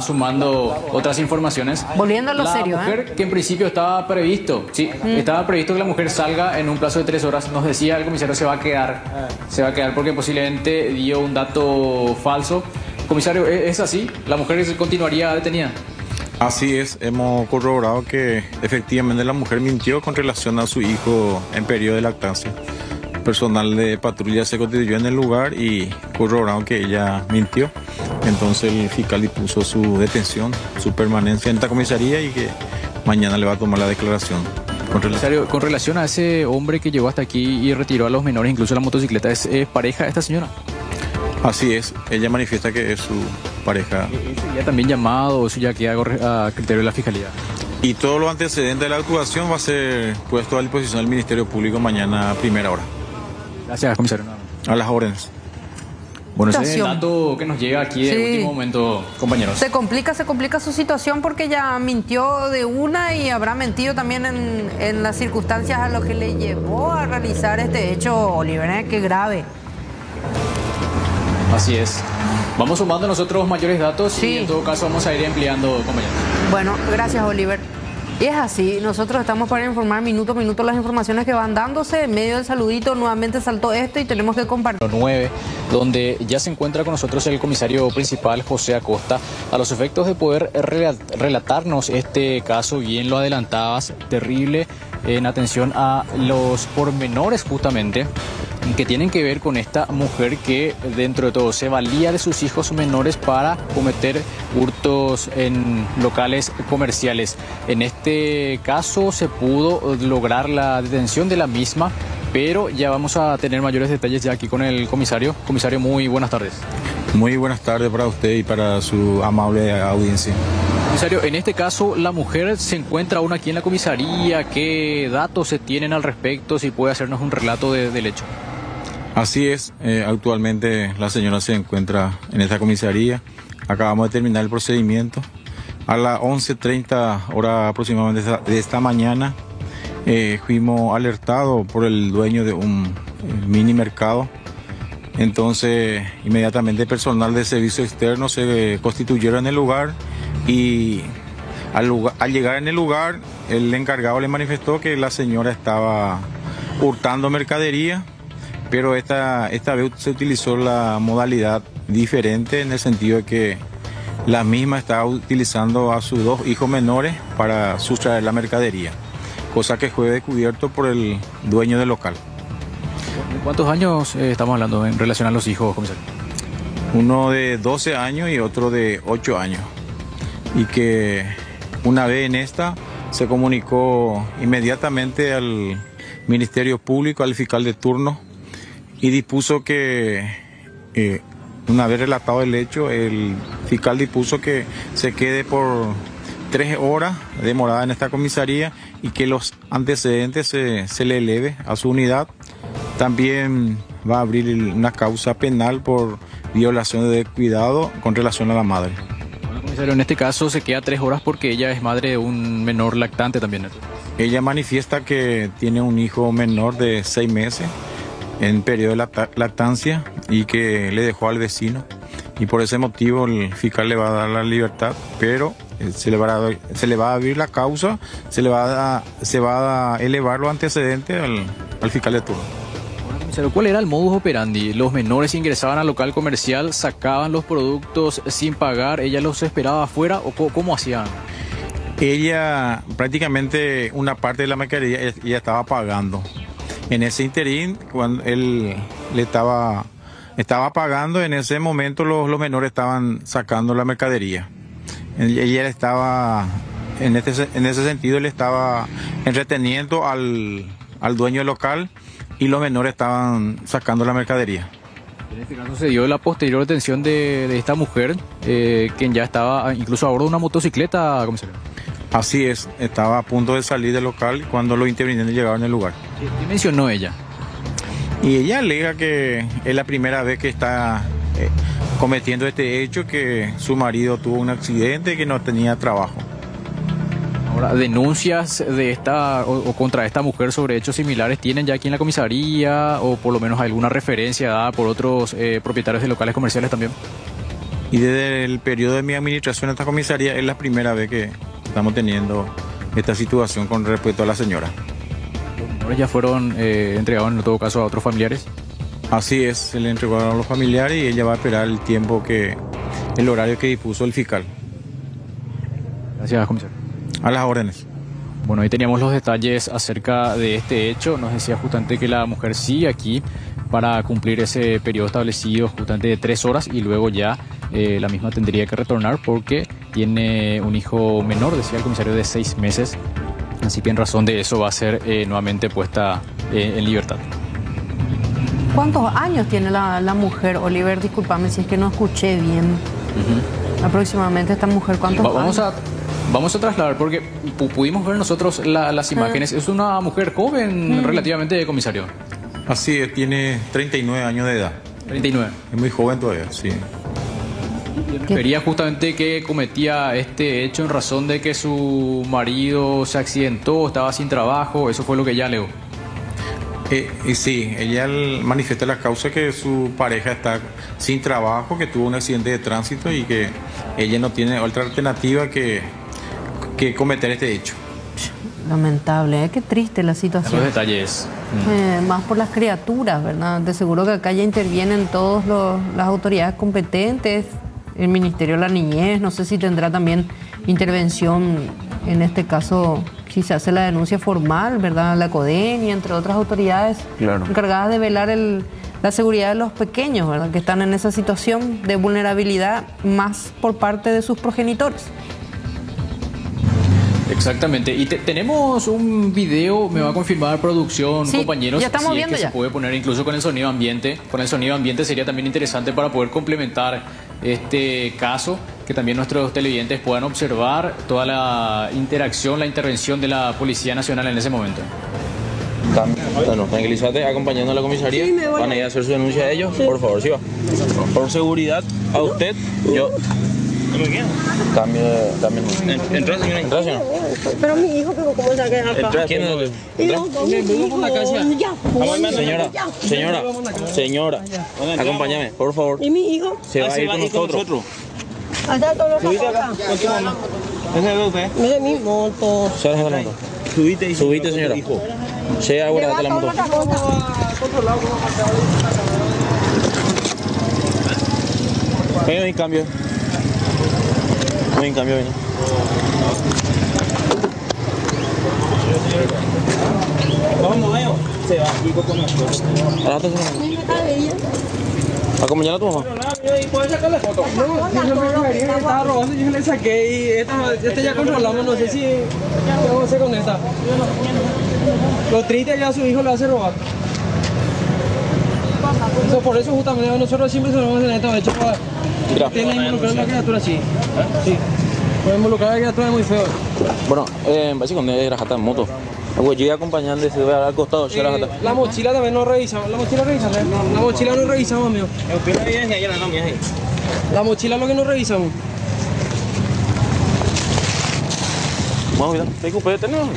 sumando otras informaciones. Volviendo a lo la serio, mujer ¿eh? que en principio estaba previsto, sí, estaba previsto que la mujer salga en un plazo de tres horas. Nos decía el comisario se va a quedar, se va a quedar porque posiblemente dio un dato falso. Comisario, ¿es es así? ¿La mujer continuaría detenida? Así es, hemos corroborado que efectivamente la mujer mintió con relación a su hijo en periodo de lactancia. Personal de patrulla se constituyó en el lugar y corroboraron que ella mintió. Entonces el fiscal dispuso su detención, su permanencia en esta comisaría y que mañana le va a tomar la declaración. Con relación. Con relación a ese hombre que llegó hasta aquí y retiró a los menores, incluso la motocicleta, ¿es, es pareja de esta señora? Así es, ella manifiesta que es su pareja. ¿Ya también llamado o eso ya queda a criterio de la fiscalía? Y todo lo antecedente de la actuación va a ser puesto a disposición del Ministerio Público mañana a primera hora, Gracias, comisario. a las órdenes. Bueno, ese es el dato que nos llega aquí de Sí. último momento, compañeros. Se complica, se complica su situación porque ya mintió de una y habrá mentido también en, en las circunstancias a lo que le llevó a realizar este hecho, Oliver, ¿eh? Qué grave. Así es. Vamos sumando nosotros mayores datos Sí. y en todo caso vamos a ir ampliando, compañeros. Bueno, gracias, Oliver. Y es así, nosotros estamos para informar minuto a minuto las informaciones que van dándose. En medio del saludito nuevamente saltó esto y tenemos que compartir. 9, donde ya se encuentra con nosotros el comisario principal, José Acosta, a los efectos de poder rela- relatarnos este caso, bien lo adelantabas, terrible, en atención a los pormenores justamente que tienen que ver con esta mujer que dentro de todo se valía de sus hijos menores para cometer hurtos en locales comerciales. En este caso se pudo lograr la detención de la misma, pero ya vamos a tener mayores detalles ya aquí con el comisario. Comisario, muy buenas tardes. Muy buenas tardes para usted y para su amable audiencia. Comisario, en este caso la mujer se encuentra aún aquí en la comisaría. ¿Qué datos se tienen al respecto? Si puede hacernos un relato de- del hecho. Así es, eh, actualmente la señora se encuentra en esta comisaría. Acabamos de terminar el procedimiento. A las 11.30 horas aproximadamente de esta- mañana eh, fuimos alertados por el dueño de un eh, mini mercado. Entonces, inmediatamente personal de servicio externo se eh, constituyeron en el lugar y al, al llegar en el lugar, el encargado le manifestó que la señora estaba hurtando mercadería, pero esta, esta vez se utilizó la modalidad diferente en el sentido de que la misma estaba utilizando a sus dos hijos menores para sustraer la mercadería, cosa que fue descubierto por el dueño del local. ¿De cuántos años eh, estamos hablando en relación a los hijos, comisario? uno de 12 años y otro de 8 años. Y que una vez en esta se comunicó inmediatamente al Ministerio Público, al fiscal de turno, y dispuso que, eh, una vez relatado el hecho, el fiscal dispuso que se quede por tres horas demorada en esta comisaría y que los antecedentes se, se le eleve a su unidad. También va a abrir una causa penal por violación de cuidado con relación a la madre. Bueno, comisario, en este caso se queda tres horas porque ella es madre de un menor lactante también. Ella manifiesta que tiene un hijo menor de seis meses en periodo de lacta- lactancia y que le dejó al vecino. Y por ese motivo el fiscal le va a dar la libertad, pero eh, se le va a, se le va a abrir la causa, se le va a, se va a elevar los antecedentes al, al fiscal de turno. ¿cuál era el modus operandi? Los menores ingresaban al local comercial, sacaban los productos sin pagar, ella los esperaba afuera o co- cómo hacían? Ella prácticamente una parte de la mercadería ella estaba pagando. En ese interín, cuando él le estaba, estaba pagando, en ese momento los, los menores estaban sacando la mercadería. Ella estaba, en, este, en ese sentido, le estaba entreteniendo al, al dueño del local y los menores estaban sacando la mercadería. En este caso se dio la posterior detención de, de esta mujer, eh, quien ya estaba incluso a bordo de una motocicleta, comisario. Así es, estaba a punto de salir del local cuando los intervinientes llegaron al lugar. ¿Qué, mencionó ella? Y ella alega que es la primera vez que está eh, cometiendo este hecho, que su marido tuvo un accidente y que no tenía trabajo. Ahora, denuncias de esta o, o contra esta mujer sobre hechos similares tienen ya aquí en la comisaría o por lo menos alguna referencia dada por otros eh, propietarios de locales comerciales también. Y desde el periodo de mi administración en esta comisaría es la primera vez que estamos teniendo esta situación con respecto a la señora. ¿Los menores ya fueron eh, entregados en todo caso a otros familiares? Así es, se le entregaron a los familiares y ella va a esperar el tiempo que, el horario que dispuso el fiscal. Gracias, comisario. A las órdenes. Bueno, ahí teníamos los detalles acerca de este hecho. Nos decía justamente que la mujer sigue aquí para cumplir ese periodo establecido justamente de tres horas y luego ya eh, la misma tendría que retornar porque tiene un hijo menor, decía el comisario, de seis meses. Así que en razón de eso va a ser eh, nuevamente puesta eh, en libertad. ¿Cuántos años tiene la, la mujer, Oliver? Discúlpame si es que no escuché bien. Aproximadamente esta mujer, ¿cuántos Va- vamos años? a vamos a trasladar porque pu- pudimos ver nosotros la- las imágenes. Es una mujer joven relativamente, comisario. Así es, tiene 39 años de edad. 39. Es muy joven todavía, sí. Refería justamente que cometía este hecho en razón de que su marido se accidentó, estaba sin trabajo, eso fue lo que ella alegó. Eh, y sí, ella manifiesta la causa que su pareja está sin trabajo, que tuvo un accidente de tránsito y que ella no tiene otra alternativa que, que cometer este hecho. Lamentable, ¿eh? qué triste la Los situación. detalles. Eh, más por las criaturas, ¿verdad? De seguro que acá ya intervienen todas las autoridades competentes, el Ministerio de la Niñez, no sé si tendrá también intervención, en este caso, si se hace la denuncia formal, ¿verdad? La CODEN y entre otras autoridades Claro. encargadas de velar el- la seguridad de los pequeños, ¿verdad? Que están en esa situación de vulnerabilidad más por parte de sus progenitores. Exactamente. Y te- tenemos un video, me va a confirmar producción, Sí, compañeros. ya estamos si es viendo que ya. se puede poner incluso con el sonido ambiente. Con el sonido ambiente sería también interesante para poder complementar este caso, que también nuestros televidentes puedan observar toda la interacción, la intervención de la Policía Nacional en ese momento. Bueno, tranquilízate, acompañando a la comisaría. Van a ir a hacer su denuncia a ellos. Por favor, sí va. Por seguridad, a usted, yo. Cambio, cambio. Entra, señora. Entra, señora. Pero mi hijo, ¿cómo se va a quedar acá? Entra, ¿quién es? Entra. Señora, señora, señora, acompáñame, por favor. ¿Y mi hijo? Se va a ir con nosotros. Allá todos los. Mire mi moto. Se va a la moto. Subite, subite, señora. Llega, guardate la moto. Venga, ven, cambio. Ven, cambio, ven. Vamos, vaya. Se va, y con nosotros. Acompañar a tu mamá. Estaba robando y yo le saqué y esta, este ya controlamos, no sé si qué vamos a hacer con esta. Lo triste ya su hijo le hace robar. Eso, por eso justamente nosotros siempre solemos en estos hechos para Mira. tiene involucrar a la criatura así. Sí. Para involucrar a la criatura es muy feo. Bueno, eh, básicamente era jata en moto. Pues yo iba acompañando y se al costado, se la Eh, jata. la mochila también no revisamos. La mochila revisamos. La mochila no revisamos, amigo. La mochila es lo que no revisamos. Vamos, mira, te ocupé, tenemos.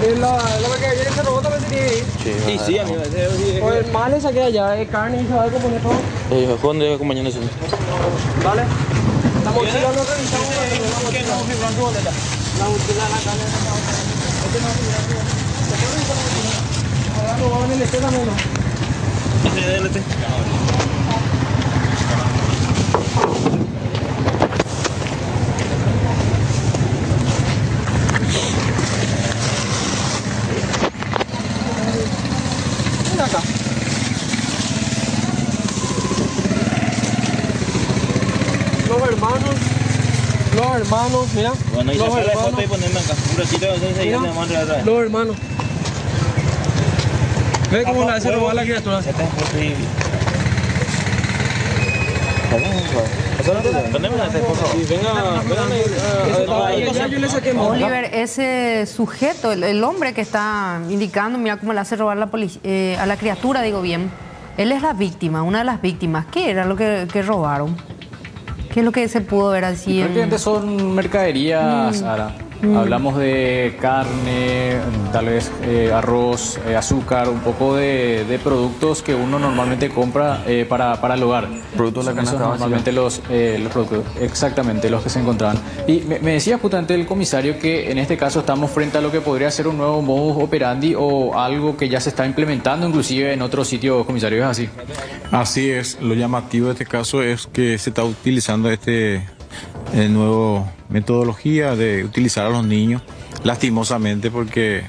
La, la mercadería que se robó también se tiene que ir. Sí, sí, amigo. Pues más le saqué allá, es carne y se va a componer todo. Eh, ¿Dónde iba acompañando ese? Vale. La mochila no revisamos. La mochila no figuran tu boleta. La mochila la carne no Este no figura tu boleta. ¿Se puede revisar la mochila? Ahora el este también, ¿no acá. Los hermanos, los hermanos, mira. Bueno, y los sacar la hermanos, foto y ponerme acá. Un ratito, entonces Mira. ya me vamos a entregar los hermanos. Ve cómo la hace robar la criatura. Esta es foto y... Poneme la foto. Venga, venga, venga. Yo le saqué moto. Oliver, ese sujeto, el, el hombre que está indicando, mira cómo le hace robar la eh, a la criatura, digo bien, él es la víctima, una de las víctimas. ¿Qué era lo que, que robaron? ¿Qué es lo que se pudo ver así? en- Prácticamente son mercaderías, Ara. Hablamos de carne, tal vez eh, arroz, eh, azúcar, un poco de, de productos que uno normalmente compra eh, para, para el hogar. Productos de la canasta normalmente los, eh, los productos, exactamente los que se encontraban. Y me, me decía justamente el comisario que en este caso estamos frente a lo que podría ser un nuevo modus operandi o algo que ya se está implementando inclusive en otros sitios, comisario, ¿es así? Así es, lo llamativo de este caso es que se está utilizando este eh, nuevo metodología de utilizar a los niños, lastimosamente porque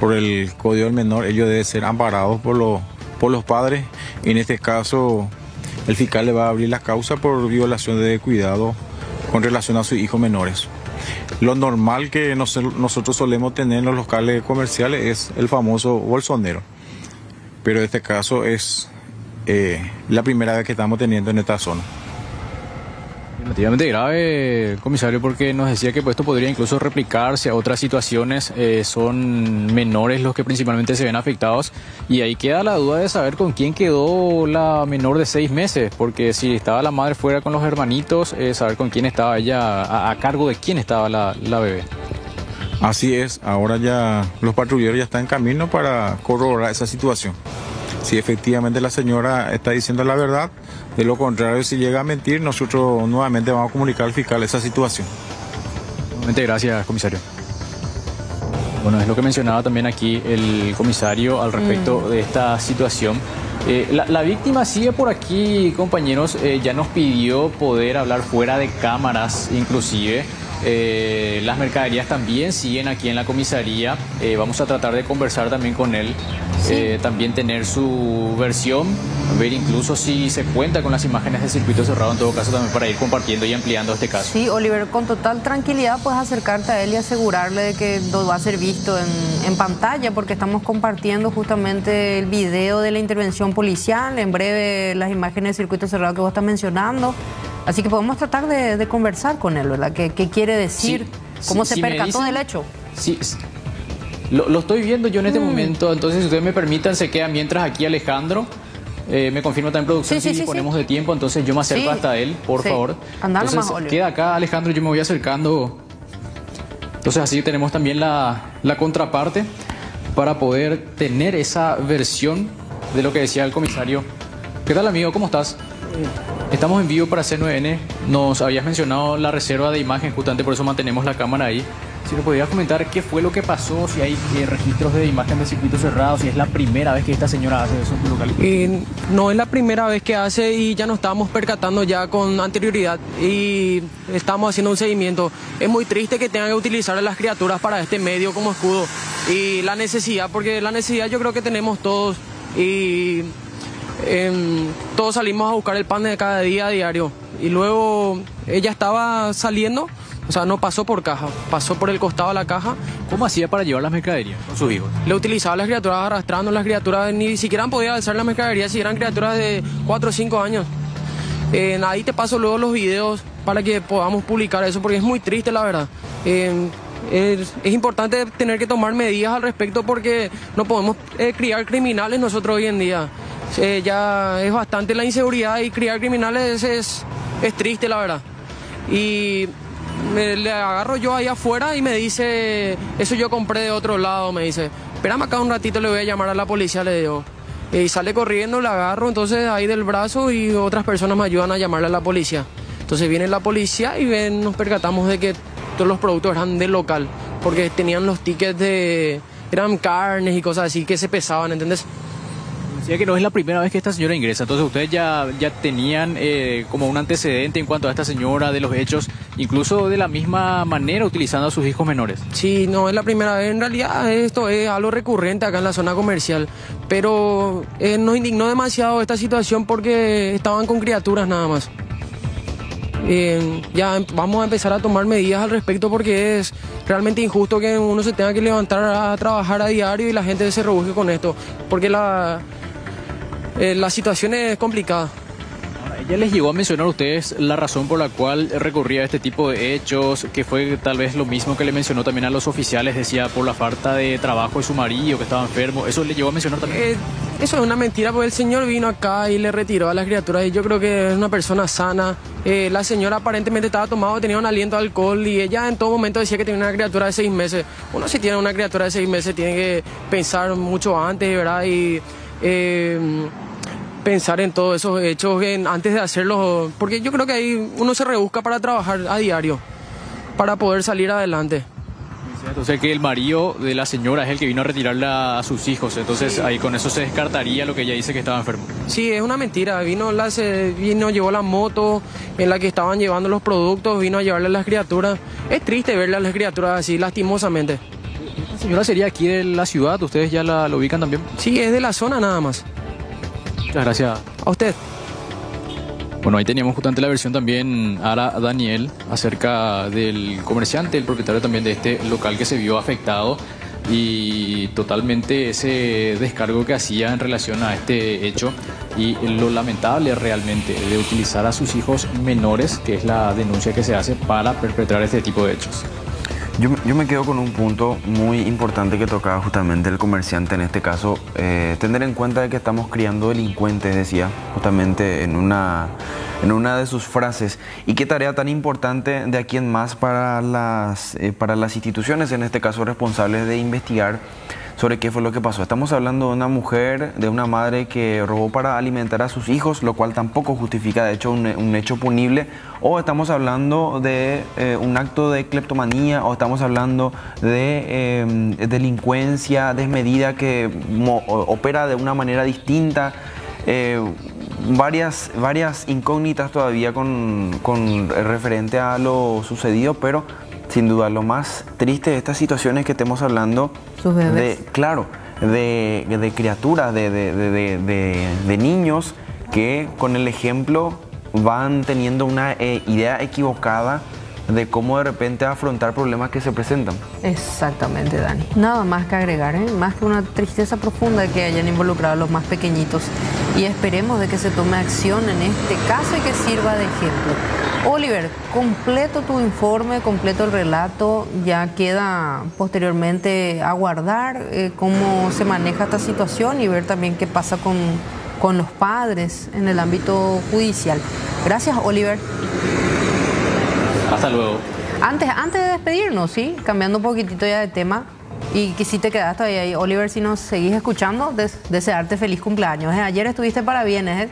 por el código del menor ellos deben ser amparados por los, por los padres. En este caso, el fiscal le va a abrir la causa por violación de cuidado con relación a sus hijos menores. Lo normal que nos- nosotros solemos tener en los locales comerciales es el famoso bolsonero, pero este caso es eh, la primera vez que estamos teniendo en esta zona. Relativamente grave, comisario, porque nos decía que esto podría incluso replicarse a otras situaciones. eh, son menores los que principalmente se ven afectados. Y ahí queda la duda de saber con quién quedó la menor de seis meses. Porque si estaba la madre fuera con los hermanitos, eh, saber con quién estaba ella, a, cargo de quién estaba la bebé. Así es, ahora ya los patrulleros ya están en camino para corroborar esa situación. Si efectivamente la señora está diciendo la verdad, de lo contrario, si llega a mentir, nosotros nuevamente vamos a comunicar al fiscal esa situación. Nuevamente, gracias, comisario. Bueno, es lo que mencionaba también aquí el comisario al respecto de esta situación. Eh, la, la víctima sigue por aquí, compañeros, eh, ya nos pidió poder hablar fuera de cámaras, inclusive. Eh, las mercaderías también siguen aquí en la comisaría. Eh, vamos a tratar de conversar también con él, eh, también tener su versión, ver incluso si se cuenta con las imágenes de circuito cerrado, en todo caso también para ir compartiendo y ampliando este caso. Sí, Oliver, con total tranquilidad puedes acercarte a él y asegurarle de que todo va a ser visto en, en pantalla, porque estamos compartiendo justamente el video de la intervención policial, en breve las imágenes de circuito cerrado que vos estás mencionando. Así que podemos tratar de, de conversar con él, ¿verdad? ¿Qué, qué quiere decir? Sí, ¿Cómo sí, se si percató dicen- del hecho? Sí, lo, lo estoy viendo yo en Mm. este momento, entonces si ustedes me permitan, se queda mientras aquí Alejandro. eh, me confirma también producción Sí, si disponemos de tiempo, entonces yo me acerco hasta él, por favor. Nomás, entonces, Oliver. queda acá Alejandro, yo me voy acercando. Entonces así tenemos también la, la contraparte para poder tener esa versión de lo que decía el comisario. ¿Qué tal amigo? ¿Cómo estás? Estamos en vivo para C9N. Nos habías mencionado la reserva de imagen, justamente por eso mantenemos la cámara ahí. Si nos podías comentar qué fue lo que pasó, si hay eh, registros de imagen de circuito cerrado, si es la primera vez que esta señora hace eso en tu local. Y no es la primera vez que hace y ya nos estábamos percatando ya con anterioridad y estamos haciendo un seguimiento. Es muy triste que tengan que utilizar a las criaturas para este medio como escudo y la necesidad, porque la necesidad yo creo que tenemos todos y em, todos salimos a buscar el pan de cada día a diario. Y luego ella estaba saliendo, o sea, no pasó por caja, pasó por el costado de la caja ¿Cómo hacía para llevar las mercaderías con sus hijos? le utilizaba las criaturas arrastrando las criaturas, ni siquiera podía alzar la mercadería si eran criaturas de 4 o 5 años. Eh, ahí te paso luego los videos para que podamos publicar eso, porque es muy triste la verdad. Eh, es, es importante tener que tomar medidas al respecto porque no podemos eh, criar criminales nosotros hoy en día. Eh, ya es bastante la inseguridad y criar criminales es, es triste la verdad. Y me- le agarro yo ahí afuera y me dice, eso yo compré de otro lado, me dice, espérame acá un ratito, le voy a llamar a la policía, le digo. Y sale corriendo, le agarro entonces ahí del brazo y otras personas me ayudan a llamarle a la policía. Entonces viene la policía y ven, nos percatamos de que todos los productos eran del local, porque tenían los tickets de... eran carnes y cosas así que se pesaban, ¿entendés? Decía que no es la primera vez que esta señora ingresa, entonces ustedes ya, ya tenían eh, como un antecedente en cuanto a esta señora, de los hechos, incluso de la misma manera utilizando a sus hijos menores. Sí, no es la primera vez. En realidad esto es algo recurrente acá en la zona comercial. Pero eh, nos indignó demasiado esta situación porque estaban con criaturas nada más. Ya em- vamos a empezar a tomar medidas al respecto porque es realmente injusto que uno se tenga que levantar a trabajar a diario y la gente se rebusque con esto. Porque la, eh, la situación es complicada. ¿Ya les llegó a mencionar a ustedes la razón por la cual recurría a este tipo de hechos, que fue tal vez lo mismo que le mencionó también a los oficiales, decía por la falta de trabajo de su marido, que estaba enfermo? ¿Eso le llegó a mencionar también? Eh, eso es una mentira porque el señor vino acá y le retiró a las criaturas y yo creo que es una persona sana. Eh, la señora aparentemente estaba tomado, tenía un aliento de alcohol y ella en todo momento decía que tenía una criatura de seis meses. Uno si tiene una criatura de seis meses tiene que pensar mucho antes, ¿verdad? Y... Eh, pensar en todos esos hechos antes de hacerlos, porque yo creo que ahí uno se rebusca para trabajar a diario, para poder salir adelante. Entonces que el marido de la señora es el que vino a retirarla a sus hijos, entonces ahí con eso se descartaría lo que ella dice que estaba enfermo. Sí, es una mentira, vino, la, vino, llevó la moto en la que estaban llevando los productos, vino a llevarle a las criaturas. Es triste verle a las criaturas así, lastimosamente. ¿La señora sería aquí de la ciudad? ¿Ustedes ya la, lo ubican también? Sí, es de la zona nada más. Muchas gracias. A usted. Bueno, ahí teníamos justamente la versión también a Daniel acerca del comerciante, el propietario también de este local que se vio afectado y totalmente ese descargo que hacía en relación a este hecho y lo lamentable realmente de utilizar a sus hijos menores, que es la denuncia que se hace para perpetrar este tipo de hechos. Yo, me quedo con un punto muy importante que tocaba justamente el comerciante en este caso, eh, tener en cuenta de que estamos criando delincuentes, decía justamente en una, en una de sus frases, y qué tarea tan importante de aquí en más para las, eh, para las instituciones, en este caso responsables de investigar sobre qué fue lo que pasó. Estamos hablando de una mujer, de una madre que robó para alimentar a sus hijos, lo cual tampoco justifica de hecho un, hecho punible, o estamos hablando de eh, un acto de cleptomanía, o estamos hablando de em, delincuencia desmedida que opera de una manera distinta. Eh, varias, varias incógnitas todavía con, con referente a lo sucedido, pero sin duda lo más triste de estas situaciones que estemos hablando de, claro, de, criaturas, de, niños que con el ejemplo van teniendo una eh, idea equivocada de cómo de repente afrontar problemas que se presentan. Exactamente, Dani. Nada más que agregar, ¿eh? más que una tristeza profunda de que hayan involucrado a los más pequeñitos y esperemos de que se tome acción en este caso y que sirva de ejemplo. Oliver, completo tu informe, completo el relato, ya queda posteriormente aguardar eh, cómo se maneja esta situación y ver también qué pasa con, con los padres en el ámbito judicial. Gracias, Oliver. Hasta luego. Antes, antes de despedirnos, ¿sí? Cambiando un poquitito ya de tema, y que si te quedaste ahí, Oliver, si nos seguís escuchando, desearte feliz cumpleaños. ¿eh? Ayer estuviste para bienes, ¿eh?